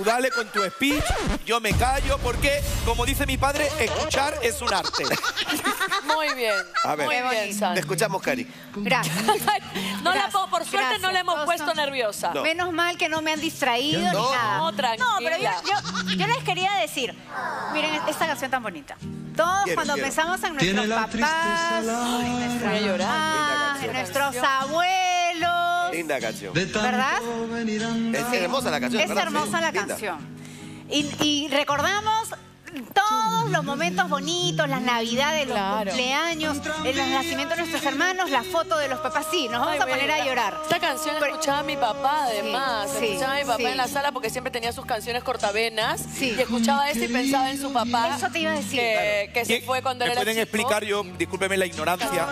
Tú dale con tu speech, yo me callo, porque, como dice mi padre, escuchar es un arte. Muy bien. A ver. Muy bien. Te escuchamos, Cari. Gracias. no la por suerte no la hemos puesto nerviosa. No. Menos mal que no me han distraído No. ni nada. No, tranquila. No, pero yo, yo- yo les quería decir, miren esta canción tan bonita. Todos Quiero, cuando quiero. pensamos en nuestros papás, en nuestras mamás, en nuestros abuelos. Linda canción. ¿Verdad? Es hermosa la canción. Es ¿verdad? hermosa Sí, la linda. canción. Y, y recordamos todos los momentos bonitos, las navidades, los Claro. cumpleaños, el nacimiento de nuestros hermanos, la foto de los papás. Sí, nos vamos Ay, a poner a llorar. Esta canción la Pero- escuchaba mi papá, además. Sí, escuchaba a mi papá sí. en la sala porque siempre tenía sus canciones cortavenas. Sí. Y escuchaba esto y pensaba en su papá. Eso te iba a decir. Que, que se ¿Quién- fue cuando ¿Me era pueden chico. explicar yo, discúlpeme la ignorancia,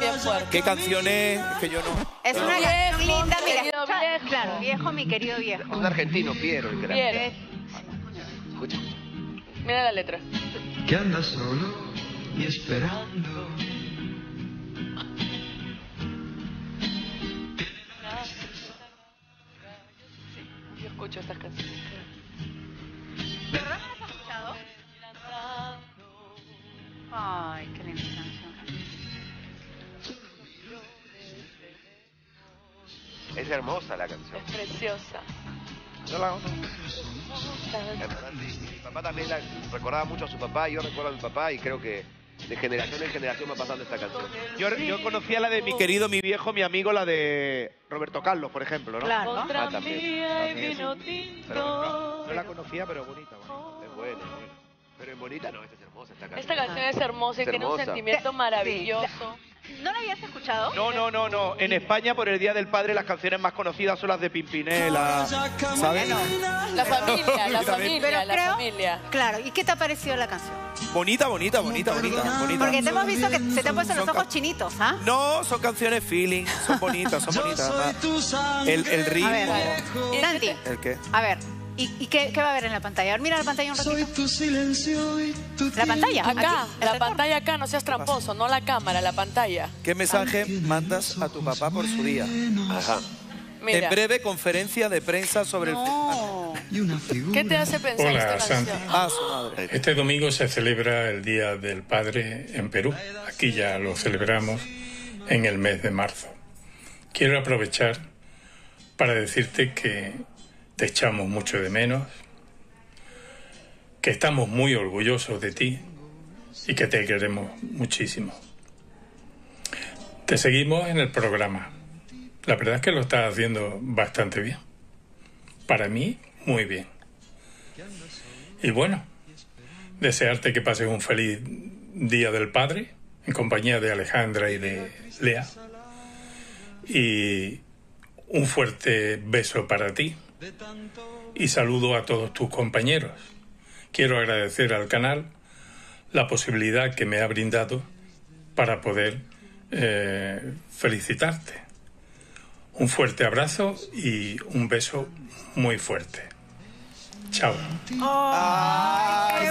qué canciones que yo no... Es una Viejo, canción linda, mira. escucha- viejo. Claro, viejo, mi querido Es viejo. un argentino, Piero. El la- Quiero. Escucha. Mira la letra. Que anda solo y esperando. Yo escucho estas canciones. ¿Verdad no has escuchado? Ay, qué linda canción. Es hermosa la canción. Es preciosa. No la sí. Mi papá también la- recordaba mucho a su papá, y yo recuerdo a mi papá y creo que de generación en generación va pasando esta canción. Yo, yo conocía la de mi querido, mi viejo, mi amigo, la de Roberto Carlos, por ejemplo, ¿no? Claro. Otra Ah, también, y también. Pero tinto. no, No la conocía, pero bonita. bonita. Es buena, es buena. Pero es bonita, no, esta es hermosa esta canción. Esta canción es hermosa y Es tiene un sentimiento maravilloso. ¿No la habías escuchado? No, no, no, no. En España, por el Día del Padre, las canciones más conocidas son las de Pimpinela, ¿sabes? La familia, la familia, Pero la creo- familia. Claro, ¿y qué te ha parecido la canción? Bonita, bonita, bonita, bonita, bonita. Porque te hemos visto que se te han puesto los ojos chinitos, ¿ah? No, son canciones feeling, son bonitas, son bonitas. El, el ritmo. A ver, a ver. Santi, ¿El qué? a ver, ¿y, y qué, qué va a haber en la pantalla? A ver, mira la pantalla un Soy ratito. tu silencio y tu ¿La pantalla? Acá, Aquí, el la pantalla acá, no seas tramposo, no la cámara, la pantalla. ¿Qué mensaje mandas a tu papá por su día? Ajá. Mira, En breve, conferencia de prensa sobre el... No. Figura. ¿qué te hace pensar Hola, esta? Santi. Ah, su madre. Este domingo se celebra el Día del Padre en Perú. Aquí ya lo celebramos en el mes de marzo. Quiero aprovechar para decirte que te echamos mucho de menos, que estamos muy orgullosos de ti y que te queremos muchísimo. Te seguimos en el programa. La verdad es que lo estás haciendo bastante bien. Para mí, muy bien. Y bueno, desearte que pases un feliz Día del Padre en compañía de Alejandra y de Lea. Y un fuerte beso para ti. Y saludo a todos tus compañeros. Quiero agradecer al canal la posibilidad que me ha brindado para poder eh, felicitarte. Un fuerte abrazo y un beso muy fuerte. Chao. ¡Ay,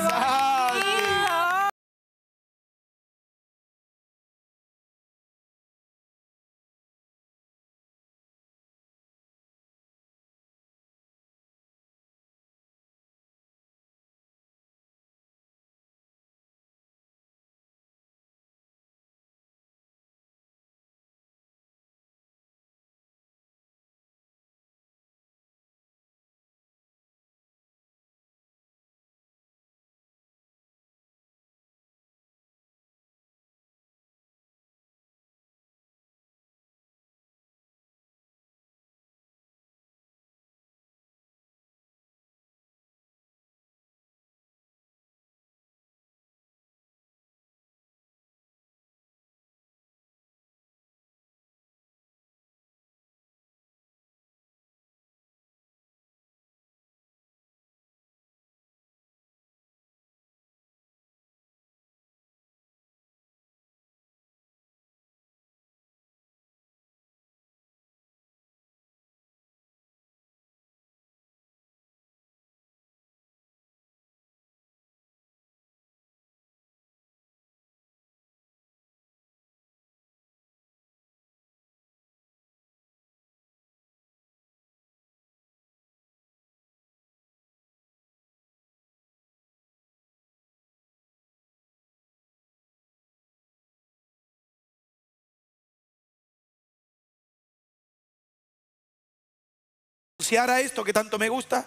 a esto que tanto me gusta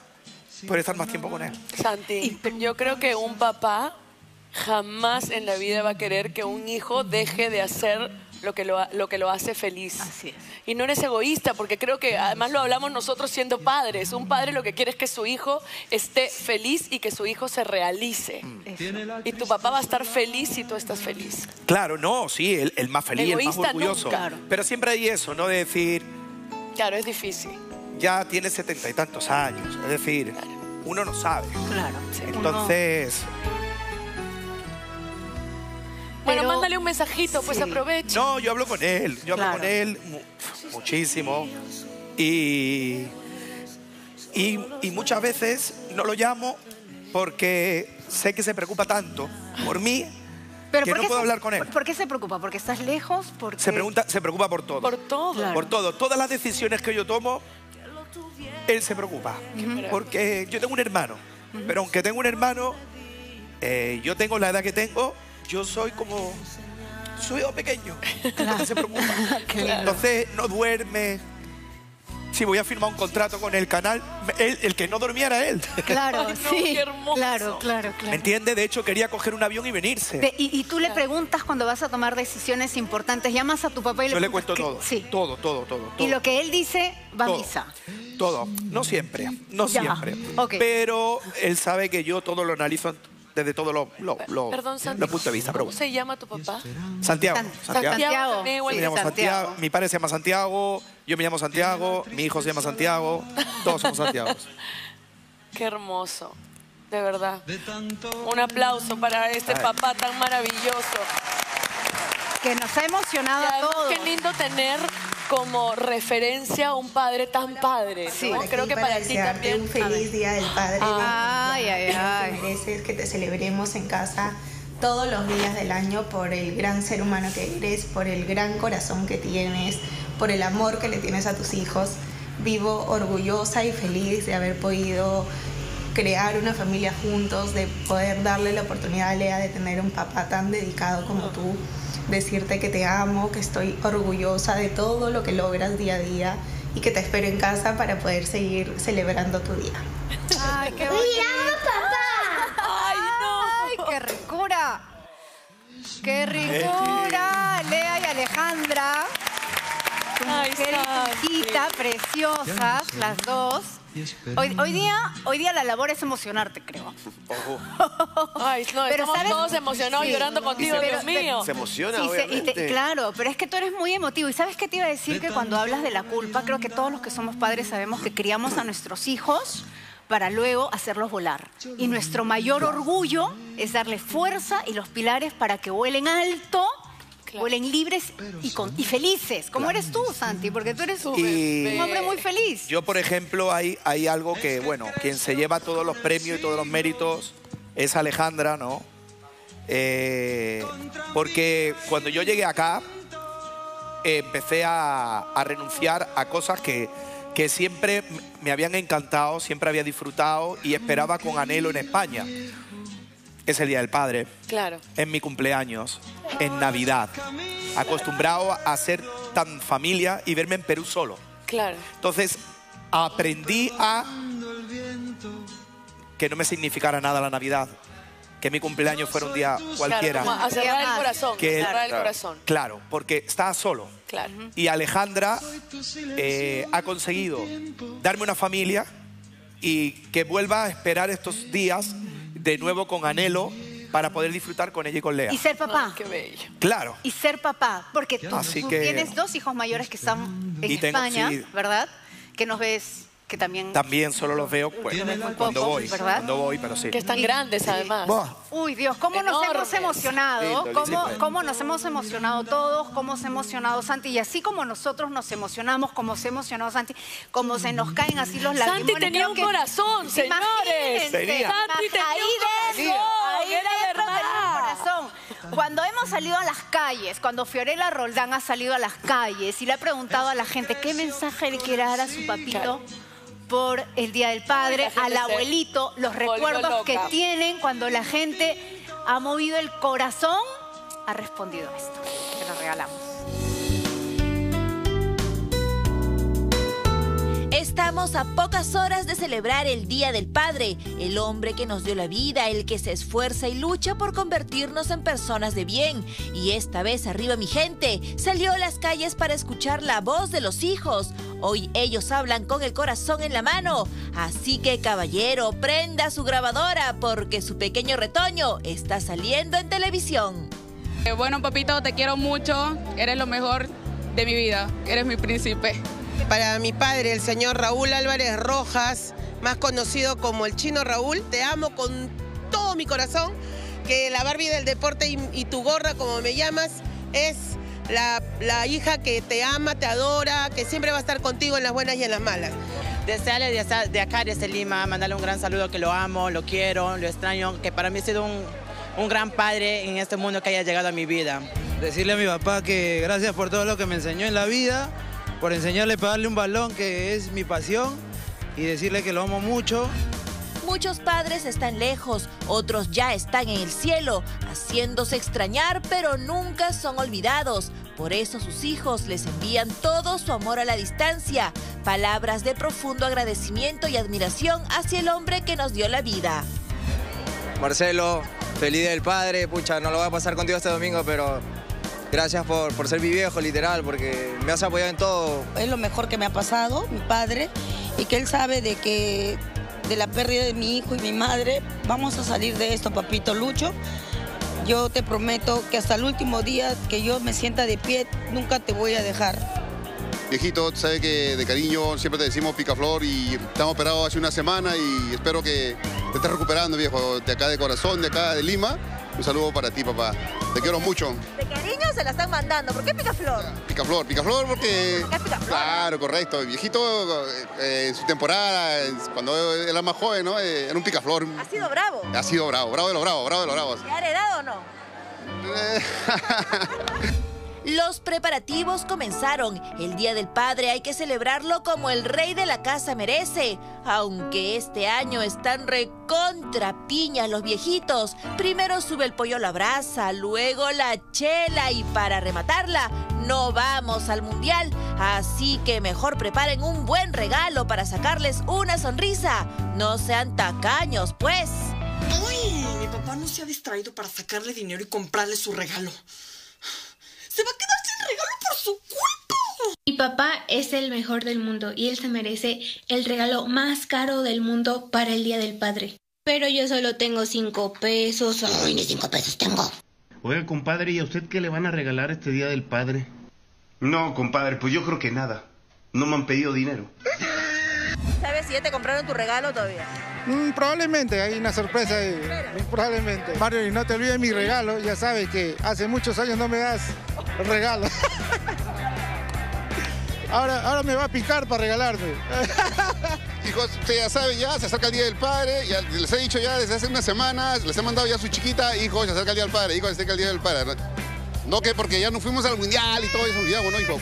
por estar más tiempo con él. Santi, yo creo que un papá jamás en la vida va a querer que un hijo deje de hacer lo que lo, que lo hace feliz. Así es. Y no eres egoísta, porque creo que además lo hablamos nosotros siendo padres. Un padre lo que quiere es que su hijo esté feliz y que su hijo se realice. Y tu papá va a estar feliz si tú estás feliz. Claro, no, sí, el, el más feliz, el más orgulloso. nunca. Claro. Pero siempre hay eso, ¿no? De decir, Claro, es difícil. Ya tiene setenta y tantos años. Es decir, uno no sabe. Claro. Entonces, Bueno, Pero- mándale un mensajito, pues Sí. aprovecha. no, yo hablo con él. Yo hablo con él mu- muchísimo. Y, y, y muchas veces no lo llamo porque sé que se preocupa tanto por mí Pero que ¿por no puedo se- hablar con él. ¿Por qué se preocupa? ¿Porque estás lejos? Porque... Se, pregunta, se preocupa por todo. Por todo. Claro. Por todo. Todas las decisiones que yo tomo, él se preocupa. Porque yo tengo un hermano. Pero aunque tengo un hermano, eh, yo tengo la edad que tengo, yo soy como su hijo pequeño. Entonces se preocupa. Entonces no duerme. Si voy a firmar un contrato con el canal, él- el que no dormía era él. Claro, Ay, no, sí. qué hermoso. Claro, claro, ¿Me claro. entiende? De hecho, quería coger un avión y venirse. Y, y tú le preguntas cuando vas a tomar decisiones importantes, llamas a tu papá y le Yo le cuento todo. Sí. Todo, todo, todo. Y lo que él dice va a Todo. misa. Todo. No siempre. No Ya, siempre. ok. Pero él sabe que yo todo lo analizo desde todos los lo, lo- Perdón, Santi. los puntos de vista. Pero ¿Cómo bueno. se llama tu papá? Santiago. San- Santiago. Santiago. también, igual Me que llamo Santiago. Santiago. Mi padre se llama Santiago. Yo me llamo Santiago. Mi hijo se llama Santiago. Todos somos Santiago. Qué hermoso. De verdad. Un aplauso para este papá tan maravilloso. Que nos ha Y emocionado a además, todos. qué lindo tener como referencia a un padre tan padre. ¿no? Sí. Creo que para ti también. un feliz día del padre. Ay, ay, que ay. mereces que te celebremos en casa todos los días del año por el gran ser humano que eres, por el gran corazón que tienes, por el amor que le tienes a tus hijos. Vivo orgullosa y feliz de haber podido crear una familia juntos, de poder darle la oportunidad a Lea de tener un papá tan dedicado como tú, decirte que te amo, que estoy orgullosa de todo lo que logras día a día y que te espero en casa para poder seguir celebrando tu día. Ay, qué bonito. ¡Ay, no! ¡Ay, qué ricura! ¡Qué ricura! Lea y Alejandra. Ay, Qué Hijita, preciosas, las dos. Hoy, hoy día, hoy día la labor es emocionarte, creo. Ay, no, Pero estamos ¿sabes? todos emocionados Sí. llorando contigo, Pero- Dios mío. Se emociona, Sí, se- y te- obviamente. claro, pero es que tú eres muy emotivo. ¿Y sabes qué te iba a decir? Que cuando hablas de la culpa, creo que todos los que somos padres sabemos que criamos a nuestros hijos para luego hacerlos volar. Y nuestro mayor orgullo es darle fuerza y los pilares para que vuelen alto, Claro. vuelen libres y, con- y felices. Como eres tú, Santi, porque tú eres Y- un hombre muy feliz. Yo, por ejemplo, hay, hay algo que, bueno, quien se lleva todos los premios y todos los méritos es Alejandra, ¿no? Eh, porque cuando yo llegué acá, eh, empecé a, a renunciar a cosas que, que siempre me habían encantado, siempre había disfrutado y esperaba con anhelo en España. Es el Día del Padre, Claro. en mi cumpleaños, en Navidad. Acostumbrado a ser tan familia y verme en Perú solo. Claro. Entonces, aprendí a que no me significara nada la Navidad, que mi cumpleaños fuera un día cualquiera. Claro, a cerrar el corazón. Que- cerrar el claro. corazón. Claro, porque estaba solo. Claro. Y Alejandra eh, ha conseguido darme una familia y que vuelva a esperar estos días de nuevo con anhelo para poder disfrutar con ella y con Lea. Y ser papá. Ay, qué bello. Claro. Y ser papá, porque tú, Así tú que- tienes dos hijos mayores que están en Y tengo- España, sí. ¿verdad? Que nos ves, que también... También solo los veo pues, cuando poco, voy. ¿verdad? Cuando voy, pero sí. Que están grandes, además. Buah. Uy, Dios, cómo nos hemos emocionado, Lindo, cómo, cómo nos hemos emocionado todos, cómo se ha emocionado Santi, y así como nosotros nos emocionamos, como se ha emocionado Santi, como se nos caen así los lagrimones. Santi tenía un que- corazón, señores. Imagínense, Tenía. Santi tenía ahí un dentro, corazón, ahí era dentro verdad. tenía un corazón. Cuando hemos salido a las calles, cuando Fiorella Roldán ha salido a las calles y le ha preguntado a la gente qué mensaje le quiere dar a su papito por el Día del Padre, al abuelito, los recuerdos que tienen cuando la gente ha movido el corazón, ha respondido a esto. Te lo regalamos. Estamos a pocas horas de celebrar el Día del Padre, el hombre que nos dio la vida, el que se esfuerza y lucha por convertirnos en personas de bien. Y esta vez arriba mi gente salió a las calles para escuchar la voz de los hijos. Hoy ellos hablan con el corazón en la mano. Así que caballero, prenda su grabadora porque su pequeño retoño está saliendo en televisión. Eh, bueno, papito, te quiero mucho. Eres lo mejor de mi vida. Eres mi príncipe. Para mi padre, el señor Raúl Álvarez Rojas, más conocido como el chino Raúl, te amo con todo mi corazón. Que la Barbie del deporte y, tu gorra, como me llamas, es la, la, hija que te ama, te adora, que siempre va a estar contigo en las buenas y en las malas. Desearle de acá, desde Lima, mandarle un gran saludo, que lo amo, lo quiero, lo extraño, que para mí ha sido un, un gran padre en este mundo que haya llegado a mi vida. Decirle a mi papá que gracias por todo lo que me enseñó en la vida, por enseñarle a pegarle un balón que es mi pasión y decirle que lo amo mucho. Muchos padres están lejos, otros ya están en el cielo, haciéndose extrañar, pero nunca son olvidados. Por eso sus hijos les envían todo su amor a la distancia, palabras de profundo agradecimiento y admiración hacia el hombre que nos dio la vida. Marcelo, feliz del padre, pucha, no lo voy a pasar contigo este domingo, pero gracias por, por ser mi viejo, literal, porque me has apoyado en todo. Es lo mejor que me ha pasado, mi padre, y que él sabe de que de la pérdida de mi hijo y mi madre, vamos a salir de esto, papito Lucho. Yo te prometo que hasta el último día que yo me sienta de pie, nunca te voy a dejar. Viejito, sabe que de cariño siempre te decimos picaflor y estamos operados hace una semana y espero que te estés recuperando, viejo, de acá de corazón, de acá de Lima. Un saludo para ti, papá. Te quiero mucho. De cariño se la están mandando. ¿Por qué picaflor? Picaflor, picaflor porque... ¿Por qué picaflor? Claro, correcto. El viejito, eh, en su temporada, cuando era más joven, ¿no? Eh, era un picaflor. ¿Ha sido bravo? Ha sido bravo, bravo de los bravos, bravo de los bravos. ¿Y ha heredado o no? Los preparativos comenzaron. El Día del Padre hay que celebrarlo como el rey de la casa merece. Aunque este año están recontra piñas los viejitos. Primero sube el pollo a la brasa, luego la chela y para rematarla, no vamos al mundial. Así que mejor preparen un buen regalo para sacarles una sonrisa. No sean tacaños, pues. ¡Ay! Mi papá no se ha distraído para sacarle dinero y comprarle su regalo. Se va a quedar sin regalo por su culpa. Mi papá es el mejor del mundo y él se merece el regalo más caro del mundo para el Día del Padre. Pero yo solo tengo cinco pesos. Ay, ni cinco pesos tengo. Oiga, compadre, ¿y a usted qué le van a regalar este Día del Padre? No, compadre, pues yo creo que nada. No me han pedido dinero. ¿Sabes si ya te compraron tu regalo todavía? Mm, probablemente, hay una sorpresa ahí. Probablemente. Mario, y no te olvides mi regalo. Ya sabes que hace muchos años no me das regalo. ahora, ahora me va a picar para regalarme. Hijos, usted ya sabe, ya se acerca el Día del Padre. Ya les he dicho ya desde hace unas semanas, les he mandado ya a su chiquita, hijos, se acerca el Día del Padre, hijos, se acerca el Día del Padre. No que porque ya no fuimos al Mundial y todo eso, olvidamos, ¿no, hijo?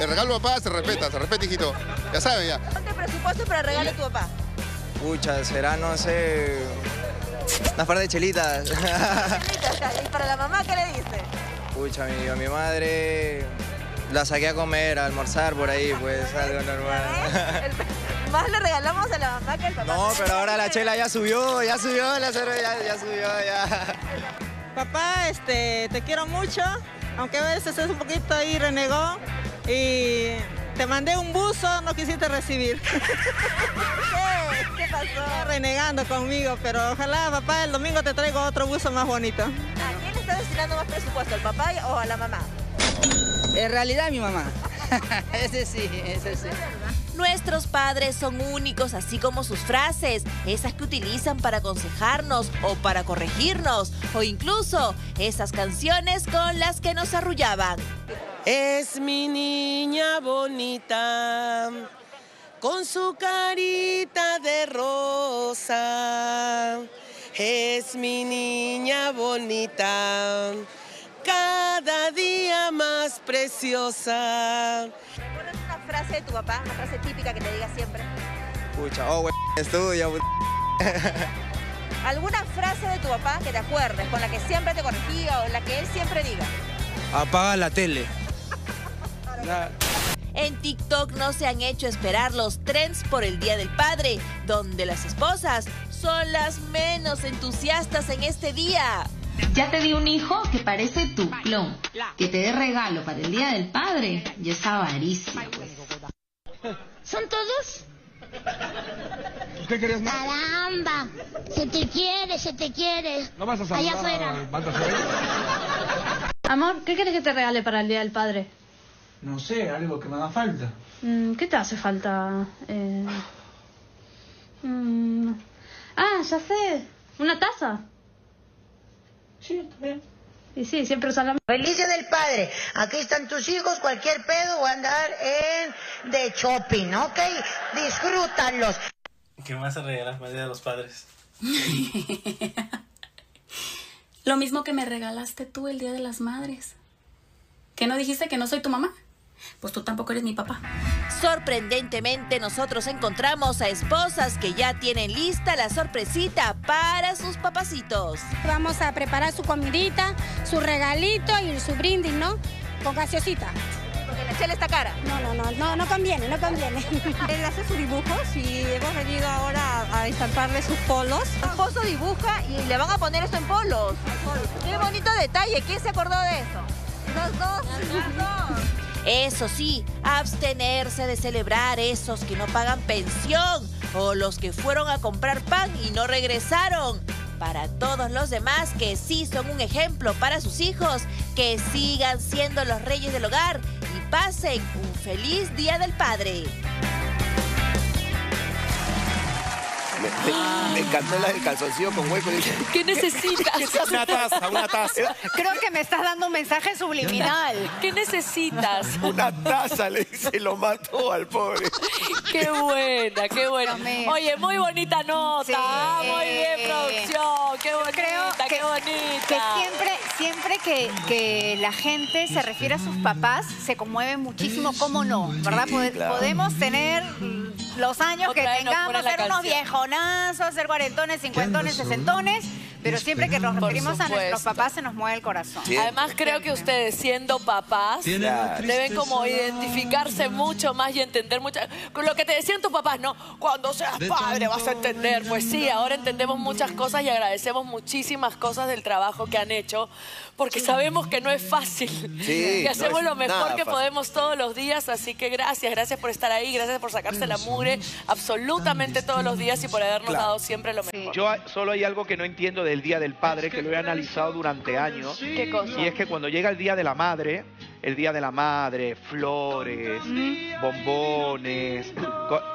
El regalo papá se respeta, se respeta, hijito. Ya saben, ya. ¿Cuánto presupuesto para el regalo de tu papá? Pucha, será, no sé, unas par de chelitas. ¿Y para la mamá qué le dice? Pucha, mi, a mi madre la saqué a comer, a almorzar por ahí, pues algo normal. Más le regalamos a la mamá que al papá. No, pero ahora la chela ya subió, ya subió, la cerveza ya, ya subió, ya. Papá, este, te quiero mucho, aunque a veces es un poquito ahí renegó y te mandé un buzo, no quisiste recibir. ¿Qué? ¿Qué pasó? renegando conmigo, pero ojalá, papá, el domingo te traigo otro buzo más bonito. ¿A quién le está destinando más presupuesto, al papá o a la mamá? En realidad, mi mamá. ese sí, ese sí. Nuestros padres son únicos, así como sus frases, esas que utilizan para aconsejarnos o para corregirnos, o incluso esas canciones con las que nos arrullaban. Es mi niña bonita, con su carita de rosa. Es mi niña bonita, cada día más preciosa. ¿Tienes una frase de tu papá, una frase típica que te diga siempre? Pucha, oh, güey, estudia. ¿Alguna frase de tu papá que te acuerdes, con la que siempre te corregía o la que él siempre diga? Apaga la tele. En TikTok no se han hecho esperar los trends por el Día del Padre, donde las esposas son las menos entusiastas en este día. Ya te di un hijo que parece tu clon. Que te dé regalo para el Día del Padre. Ya es avaricia. ¿Son todos? ¿Qué querías más? Caramba, se te quiere, se te quiere. ¿No vas a Allá saludar afuera. Amor, ¿qué quieres que te regale para el Día del Padre? No sé, algo que me haga falta. Mm, ¿Qué te hace falta? Eh, mm, Ah, ya sé. ¿Una taza? Sí, también. Y sí, siempre usan la Feliz Día del Padre. Aquí están tus hijos, cualquier pedo o andar en de shopping, ¿ok? Disfrútalos. ¿Qué más se regalas para el Día de los Padres? Lo mismo que me regalaste tú el Día de las Madres. ¿Que no dijiste que no soy tu mamá? Pues tú tampoco eres mi papá. Sorprendentemente nosotros encontramos a esposas que ya tienen lista la sorpresita para sus papacitos. Vamos a preparar su comidita, su regalito y su brindis, ¿no? Con gaseosita. Porque la chela está cara. No, no, no, no, no conviene, no conviene. Él hace sus dibujos y hemos venido ahora a, estamparle sus polos. Su esposo dibuja y le van a poner esto en polos. Qué bonito detalle. ¿Quién se acordó de eso? Los dos. Los dos. Eso sí, abstenerse de celebrar esos que no pagan pensión o los que fueron a comprar pan y no regresaron. Para todos los demás que sí son un ejemplo para sus hijos, que sigan siendo los reyes del hogar y pasen un feliz Día del Padre. Me, me- me encantó la del calzoncillo con hueco. Dije, ¿Qué necesitas? Una taza, una taza. Creo que me estás dando un mensaje subliminal. ¿Qué necesitas? Una taza, le dice, lo mató al pobre. Qué buena, qué buena. Oye, muy bonita nota. Sí. Ah, muy bien, producción. Qué bonita, creo qué que- bonita. Que siempre, siempre que, que la gente se refiere a sus papás, se conmueve muchísimo, ¿cómo no? ¿Verdad? Claro. Podemos tener los años que Otra tengamos, ser unos viejonazos, ser cuarentones, cincuentones, sesentones, pero siempre que nos referimos a nuestros papás se nos mueve el corazón. Además, creo que ustedes, siendo papás, deben como identificarse mucho más y entender mucho. Con lo que te decían tus papás, ¿no? Cuando seas padre vas a entender. Pues sí, ahora entendemos muchas cosas y agradecemos muchísimas cosas del trabajo que han hecho, porque sabemos que no es fácil. Sí, que hacemos no lo mejor que fácil. podemos todos los días. Así que gracias, gracias por estar ahí, gracias por sacarse la mugre absolutamente todos los días y por habernos Claro. dado siempre lo mejor. Yo solo hay algo que no entiendo del Día del Padre, que lo he analizado durante años. ¿Qué cosa? Y es que cuando llega el Día de la Madre, el Día de la Madre, flores, bombones,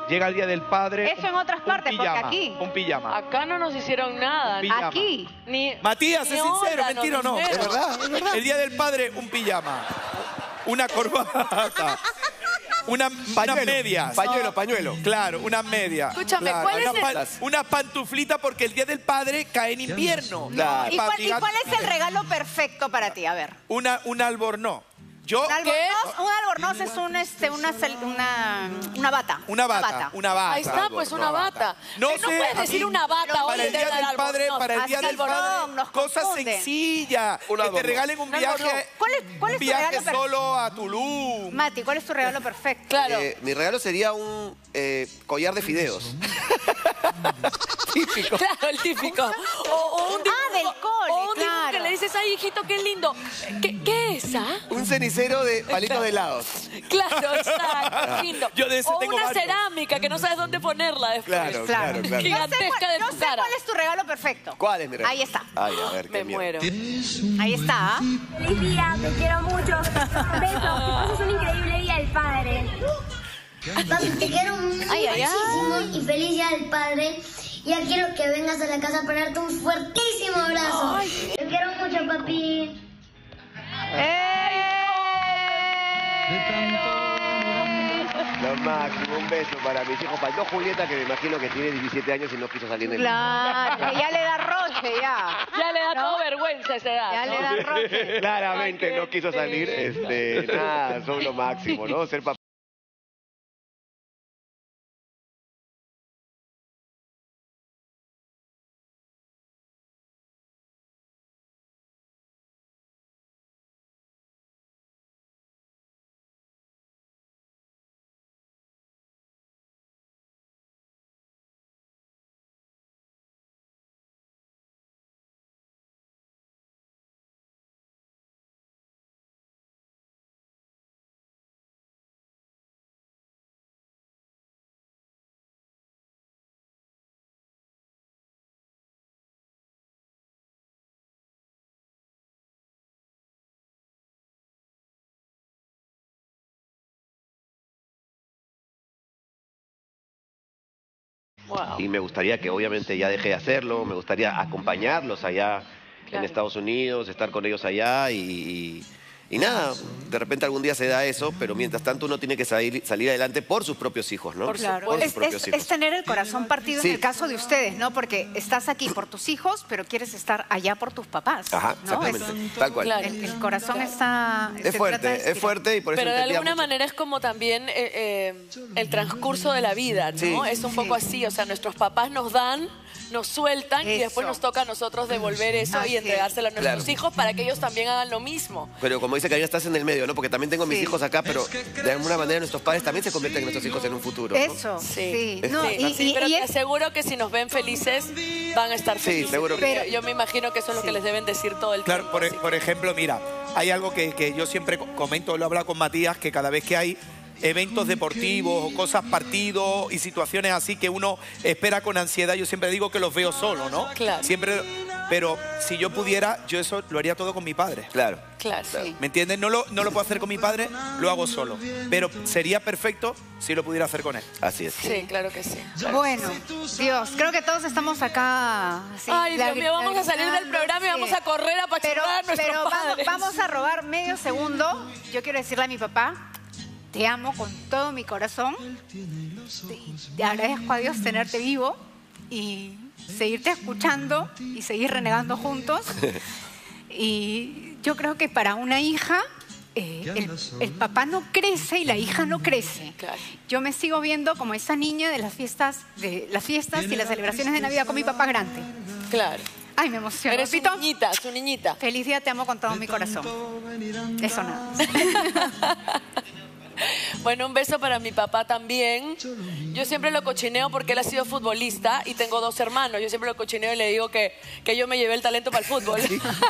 llega el Día del Padre. Eso en otras partes, porque pijama, aquí- Un pijama. Acá no nos hicieron nada. Aquí. Ni, Matías, ni es sincero, mentira o no. Verdad, es verdad. El Día del Padre, un pijama. Una corbata. Una, unas medias. Pañuelo, pañuelo. Claro, unas medias. Escúchame, Claro, ¿cuál es una, el- pan- una pantuflita porque el Día del Padre cae en invierno. Claro. ¿Y cuál, y cuál es el regalo perfecto para ti? A ver. Una, un albornoz. Yo, Un albornoz, un albornoz es un, este, una, una, una bata. una bata, una bata. Ahí está, pues una bata. No no sé, puedes decir una bata hoy para el en Día del del Padre, albornoz. para el Día del albornoz, Padre, nos cosas confunden. sencillas. Un Que te albornoz. regalen un viaje, ¿Cuál es, cuál un es tu viaje regalo perfecto? solo a Tulum. Mati, ¿cuál es tu regalo perfecto? Claro. Eh, mi regalo sería un eh, collar de fideos. Típico. Claro, el típico. O, o un dibujo, Ah, del cole, o un dibujo claro. que le dices, ay, hijito, qué lindo. ¿Qué, qué es, ah? Un cenicero de palitos de helados. Claro, exacto, lindo. Yo de ese o tengo una varios. cerámica que no sabes dónde ponerla después. Claro, claro, claro. Sé, Gigantesca cuál, de tu sé cara. cuál es tu regalo perfecto. ¿Cuál es mi regalo? Ahí está. Ay, a ver, qué Me miedo. muero. Ahí está. Feliz día, te quiero mucho. Besos, que pases un increíble día del padre. Papi, te quiero muchísimo Ay, ay, ay. y feliz día del padre. Ya quiero que vengas a la casa para darte un fuertísimo abrazo. Te quiero mucho, papi. Lo máximo, un beso para mis hijos. Faltó Julieta, que me imagino que tiene 17 años y no quiso salir del Claro, que ya le da roche, ya. Ya le da todo vergüenza a esa edad. Ya ¿no? le da roche. Claramente no quiso salir. Este, nada, son lo máximo, ¿no? Ser papá. Y me gustaría que obviamente ya deje de hacerlo, me gustaría acompañarlos allá en Estados Unidos, estar con ellos allá y, y- y nada, de repente algún día se da eso, pero mientras tanto uno tiene que salir, salir adelante por sus propios hijos, ¿no? Claro. Por sus Es, propios es- hijos. es tener el corazón partido Sí. en el caso de ustedes, ¿no? Porque estás aquí por tus hijos, pero quieres estar allá por tus papás. Ajá, ¿no? exactamente, Es- tal cual. El, el corazón está... Es fuerte, es fuerte y por eso Pero de alguna mucho. manera es como también eh, eh, el transcurso de la vida, ¿no? Sí. Es un poco así, o sea, nuestros papás nos dan, nos sueltan y después nos toca a nosotros devolver eso Así y entregárselo a es. nuestros Claro. hijos para que ellos también hagan lo mismo. Pero como dice que ya estás en el medio, ¿no? Porque también tengo mis Sí. hijos acá, pero de alguna manera nuestros padres también se convierten en nuestros hijos en un futuro. ¿no? Eso, sí. No, y, Sí, y- pero y te aseguro que si nos ven felices, van a estar Sí, felices. seguro que sí. Yo me imagino que eso es lo que les deben decir todo el Claro, por, e- por ejemplo, mira, hay algo que, que yo siempre co- comento, lo he hablado con Matías, que cada vez que hay eventos deportivos o cosas, partidos y situaciones así que uno espera con ansiedad, yo siempre digo que los veo solo, ¿no? Claro. Siempre, pero si yo pudiera, yo eso lo haría todo con mi padre. Claro. Claro. ¿Me entiendes? No lo, no lo puedo hacer con mi padre, lo hago solo. Pero sería perfecto si lo pudiera hacer con él. Así es. Sí, claro que sí. Bueno, Dios, creo que todos estamos acá. sí, Ay, Dios mío, vamos a salir del programa y vamos a correr a Pero, nuestros pero vamos, padres. vamos a robar medio segundo. Yo quiero decirle a mi papá, te amo con todo mi corazón. Te, te agradezco a Dios tenerte vivo y seguirte escuchando y seguir renegando juntos. Y yo creo que para una hija, eh, el, el papá no crece y la hija no crece. Yo me sigo viendo como esa niña de las fiestas, de las fiestas y las celebraciones de Navidad con mi papá grande. Claro. Ay, me emociona. Eres su niñita, su niñita. Feliz día, te amo con todo mi corazón. Eso nada. Bueno, un beso para mi papá también. Yo siempre lo cochineo porque él ha sido futbolista y tengo dos hermanos. Yo siempre lo cochineo y le digo que, que yo me llevé el talento para el fútbol.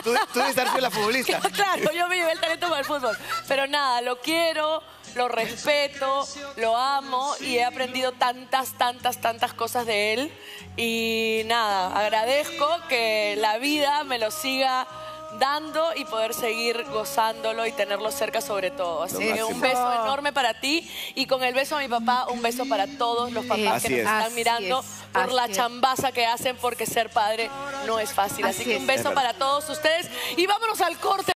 Tú, tú debes haber sido la futbolista. claro, yo me llevé el talento para el fútbol. Pero nada, lo quiero, lo respeto, lo amo y he aprendido tantas, tantas, tantas cosas de él. Y nada, agradezco que la vida me lo siga dando y poder seguir gozándolo y tenerlo cerca sobre todo. Así que un beso enorme para ti y con el beso a mi papá, un beso para todos los papás Así que nos es. están Así mirando es, por así la es. chambaza que hacen porque ser padre no es fácil. Así, Así que un beso para todos ustedes y vámonos al corte.